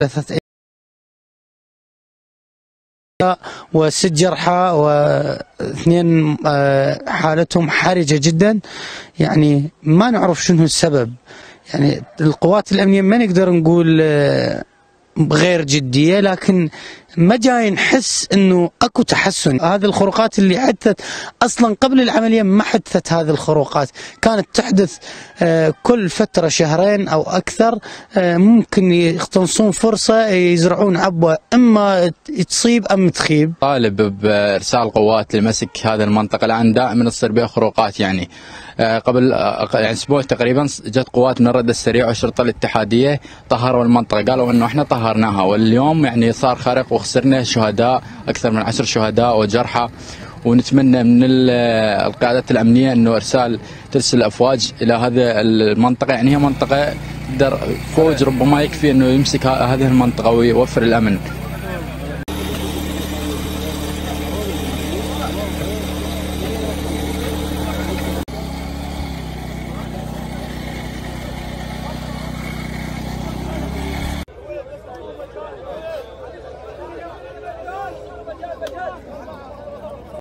ثلاثة وست جرحى واثنين آه، حالتهم حرجة جدا. يعني ما نعرف شنو السبب. يعني القوات الأمنية ما نقدر نقول آه، غير جدية لكن ما جاي نحس إنه أكو تحسن. هذه الخروقات اللي حدثت أصلا قبل العملية ما حدثت هذه الخروقات. كانت تحدث آه، كل فترة شهرين أو أكثر آه، ممكن يقتنصون فرصة يزرعون عبوة إما تصيب أم تخيب. طالب بإرسال قوات لمسك هذه المنطقة لأن دائما تصير بها خروقات يعني. آه، قبل يعني أسبوع تقريبا جت قوات من الرد السريع والشرطة الاتحادية طهروا المنطقة. قالوا إنه إحنا طهرناها واليوم يعني صار خرق وخسرنا شهداء أكثر من عشر شهداء وجرحى. ونتمنى من ال- القيادات الأمنية إنه إرسال ترسل افواج إلى هذه المنطقة. يعني هي منطقة فوج ربما يكفي إنه يمسك هذه المنطقة ويوفر الأمن.